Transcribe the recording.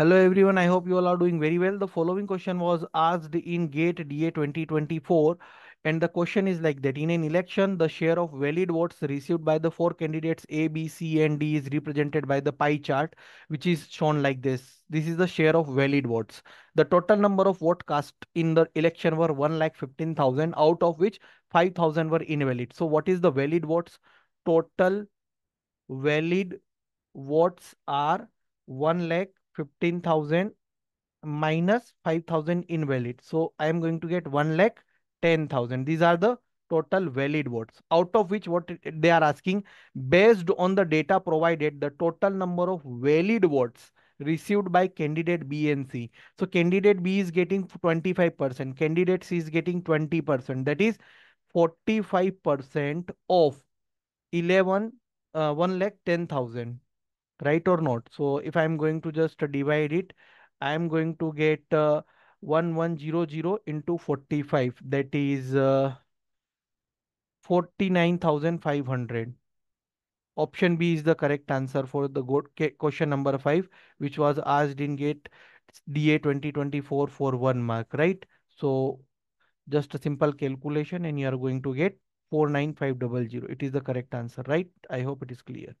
Hello everyone, I hope you all are doing very well. The following question was asked in GATE DA 2024 and the question is like that. In an election, the share of valid votes received by the four candidates A, B, C and D is represented by the pie chart which is shown like this. This is the share of valid votes. The total number of vote cast in the election were 1,15,000 out of which 5,000 were invalid. So what is the valid votes? Total valid votes are 1 lakh 15,000 minus 5,000 invalid. So I am going to get 1 lakh 10,000. These are the total valid votes out of which what they are asking based on the data provided the total number of valid votes received by candidate B and C. So candidate B is getting 25%, candidate C is getting 20%. That is 45% of 11, uh, 1 lakh 10,000 right or not? So if I'm going to just divide it, I'm going to get uh, 1100 into 45. That is uh, 49,500. Option B is the correct answer for the question number 5, which was asked in GATE DA 2024 for 1 mark, right? So just a simple calculation and you are going to get 49500. It is the correct answer, right? I hope it is clear.